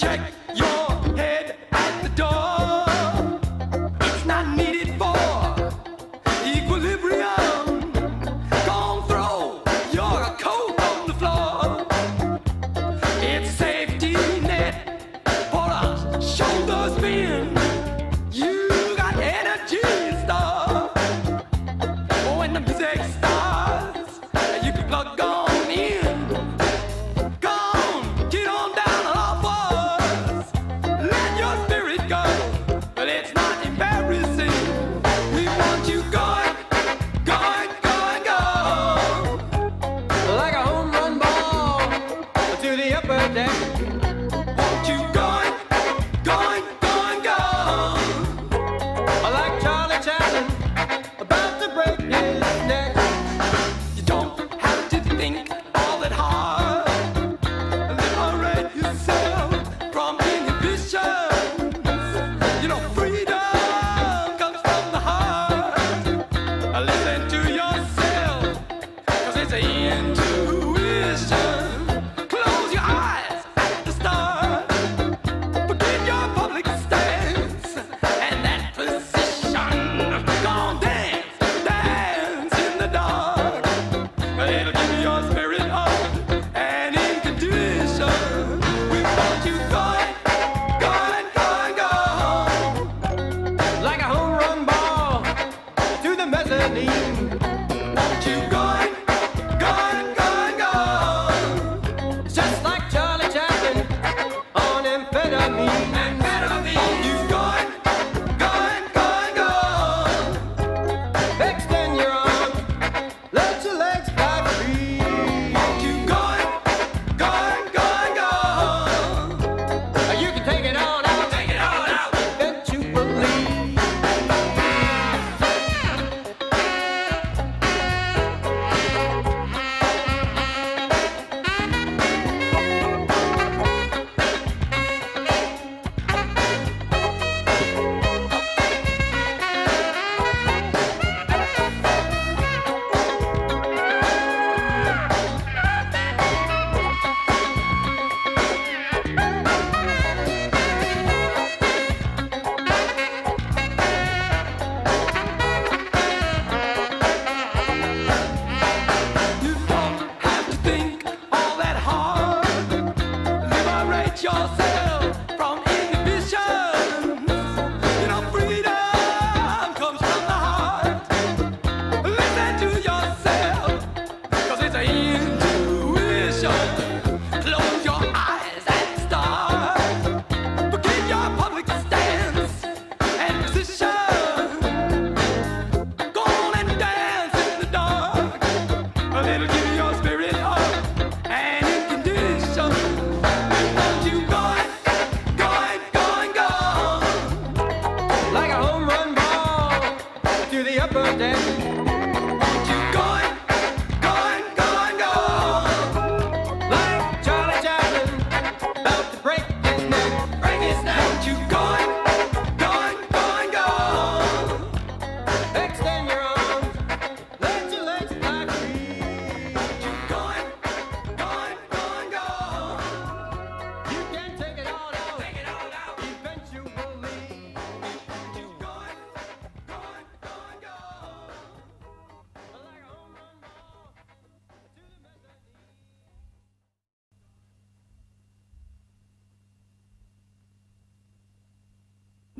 check. upper deck. I need.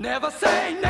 Never say never.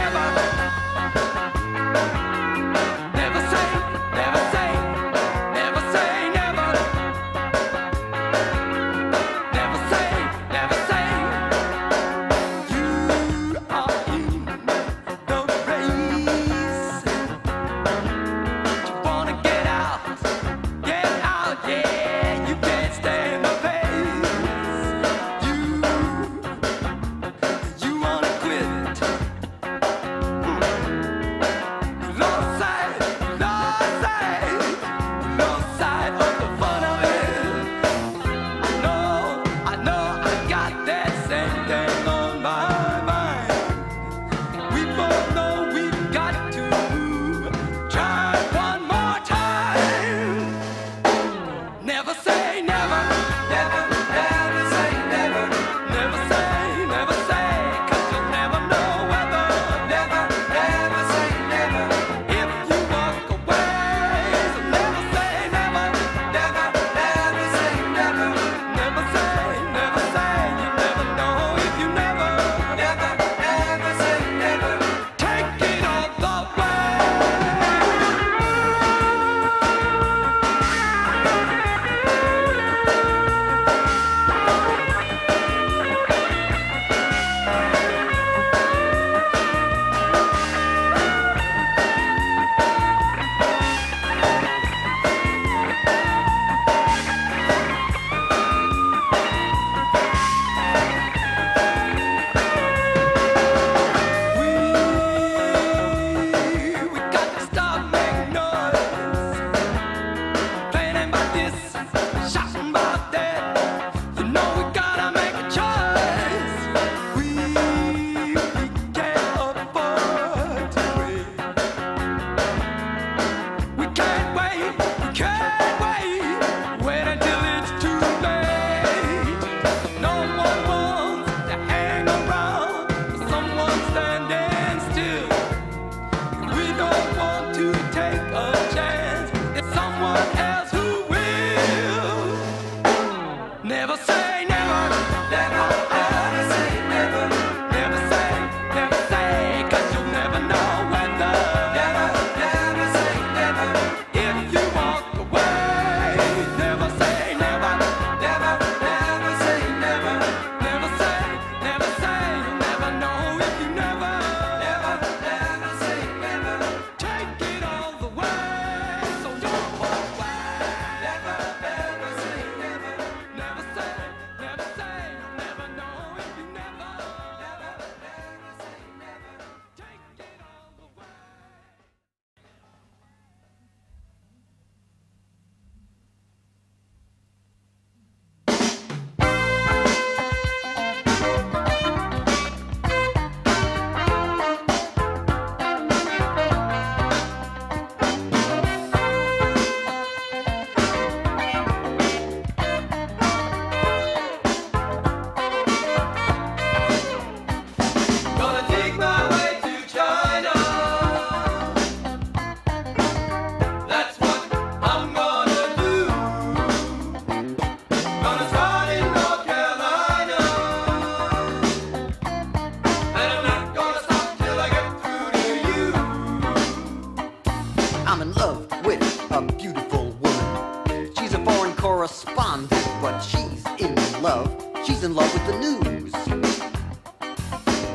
kiss.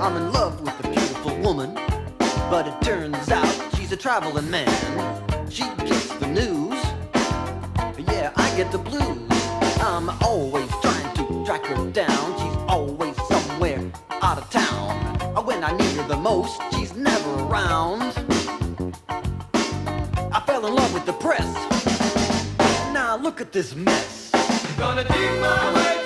I'm in love with a beautiful woman, but it turns out she's a traveling man. She gets the news. Yeah, I get the blues. I'm always trying to track her down. She's always somewhere out of town. When I need her the most, she's never around. I fell in love with the press. Now look at this mess. Gonna take my way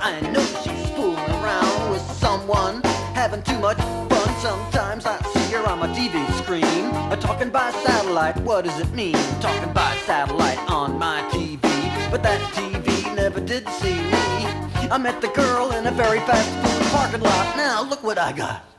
I know she's fooling around with someone, having too much fun. Sometimes I see her on my TV screen, talking by satellite. What does it mean? Talking by satellite on my TV, but that TV never did see me. I met the girl in a very fast food parking lot. Now look what I got.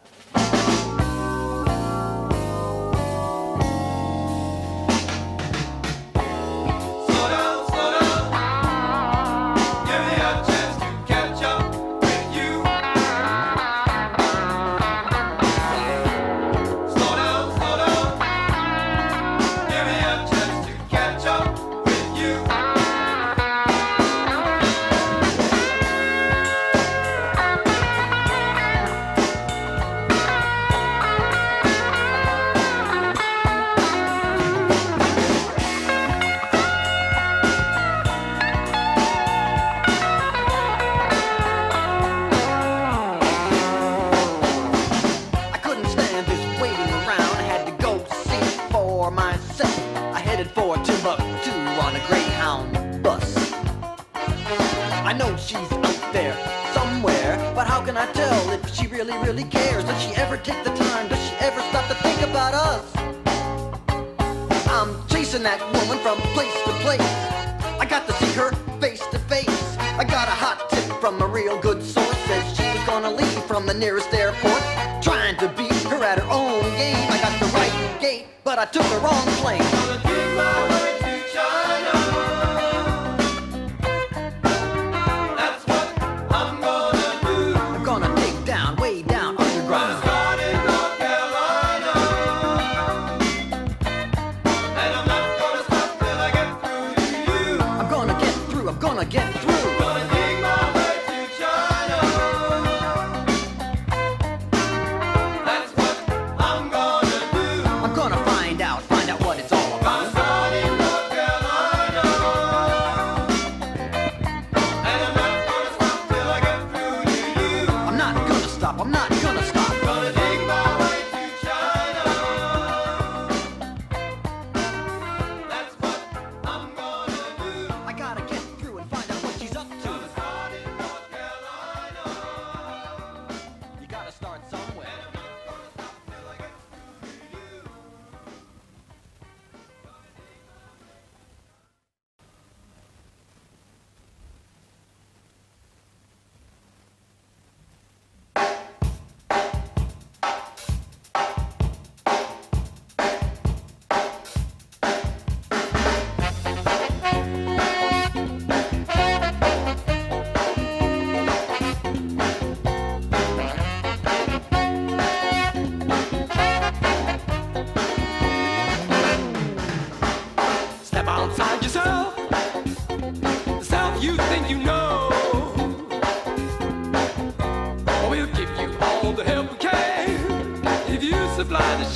I tell if she really, really cares? Does she ever take the time? Does she ever stop to think about us? I'm chasing that woman from place to place. I got to see her face to face. I got a hot tip from a real good source. Said she was gonna leave from the nearest airport. Trying to beat her at her own game. I got the right gate, but I took the wrong plane.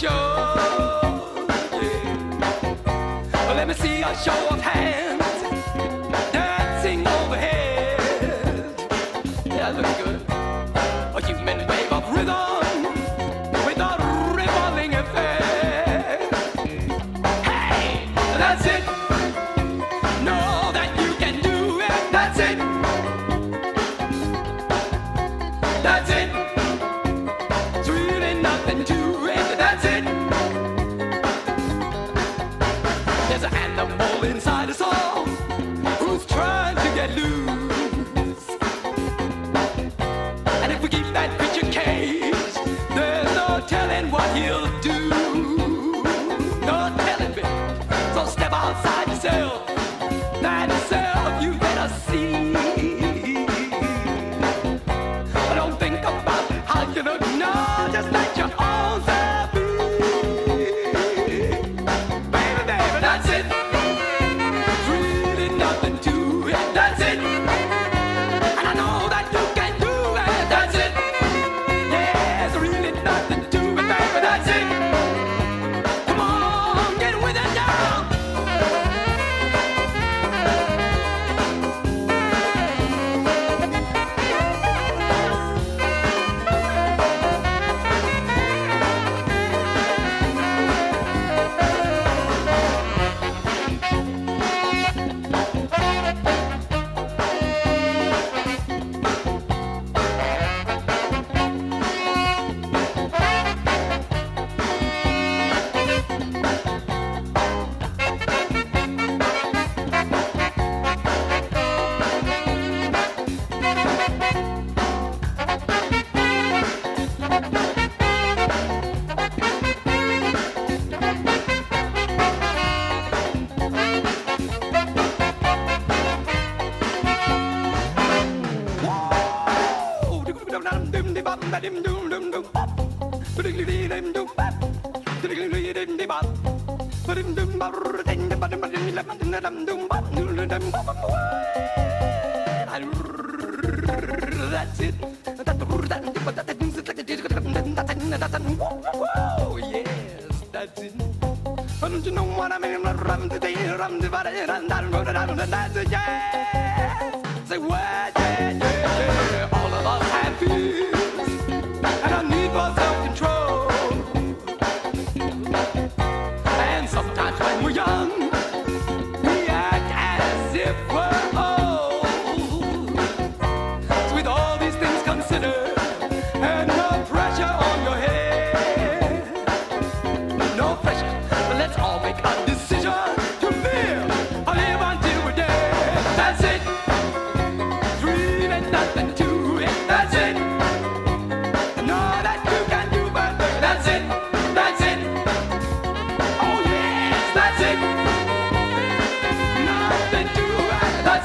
show. Yeah. Let me see a show of hands.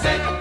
say.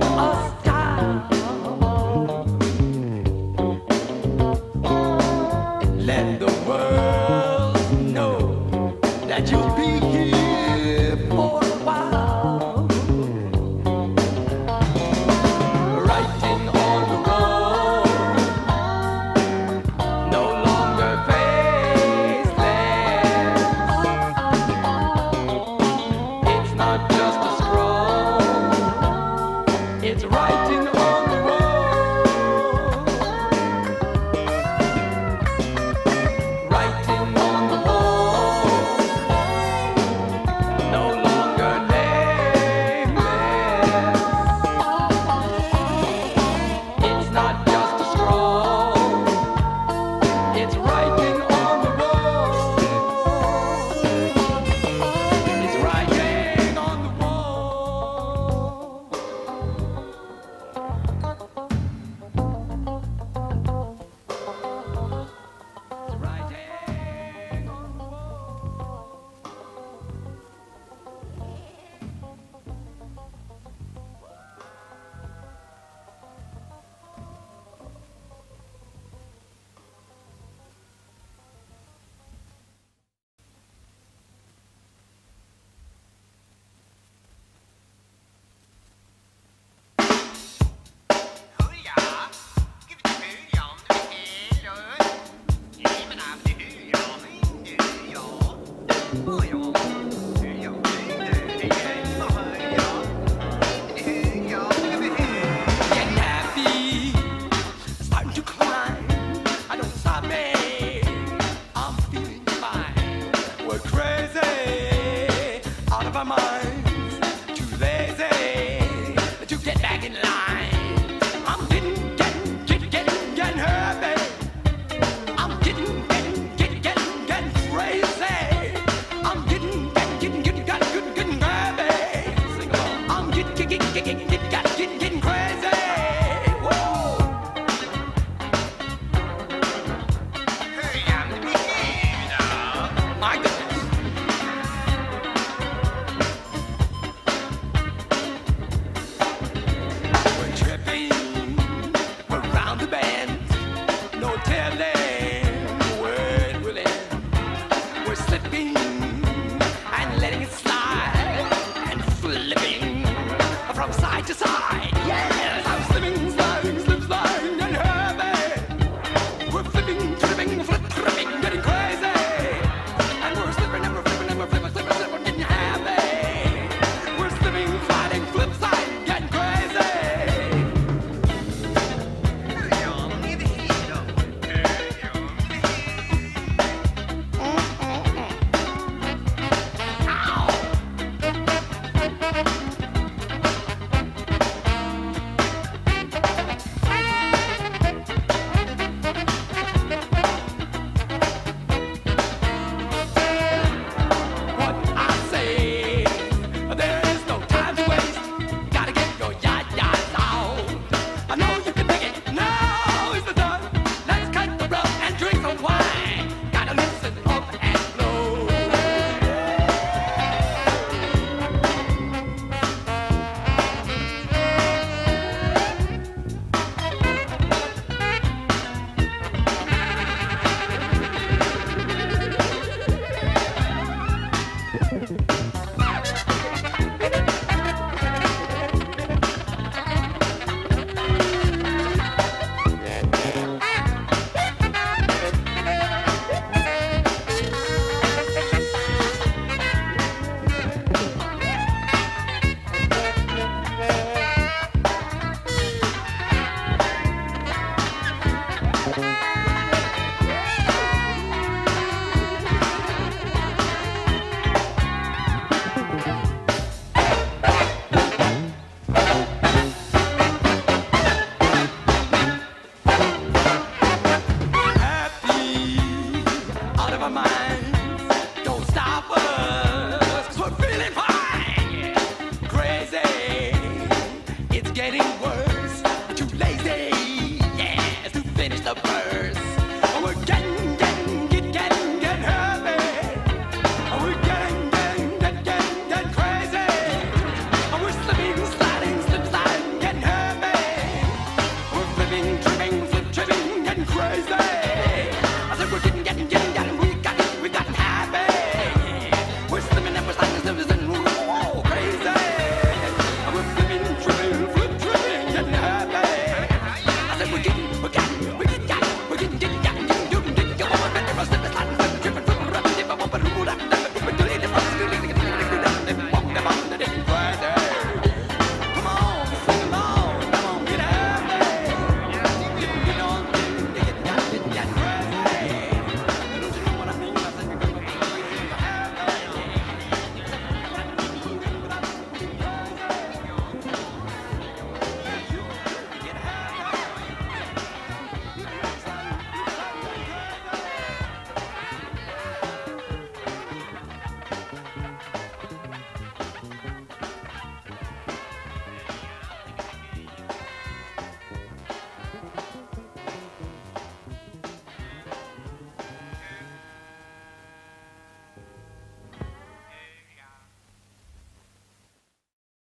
With a